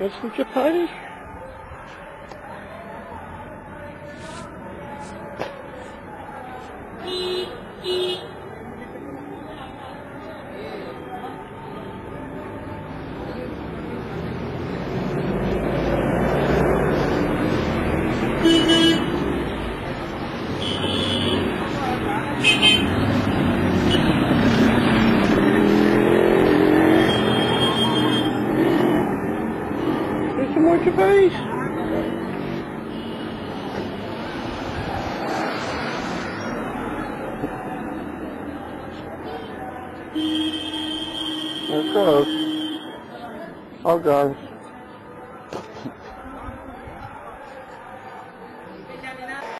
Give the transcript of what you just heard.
Isn't your pay? some more There it goes. All gone.